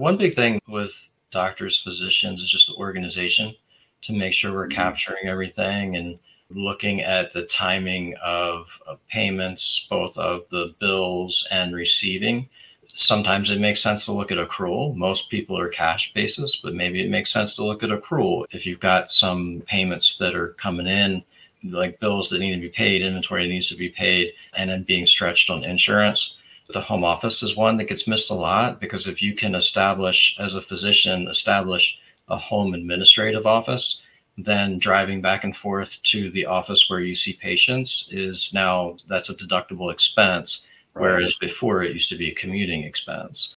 One big thing with doctors, physicians is just the organization to make sure we're mm-hmm. capturing everything and looking at the timing of, of, payments, both of the bills and receiving. Sometimes it makes sense to look at accrual. Most people are cash basis, but maybe it makes sense to look at accrual. If you've got some payments that are coming in, like bills that need to be paid, inventory that needs to be paid, and then being stretched on insurance. The home office is one that gets missed a lot because if you can establish, as a physician, establish a home administrative office, then driving back and forth to the office where you see patients is now that's a deductible expense, right. whereas before it used to be a commuting expense.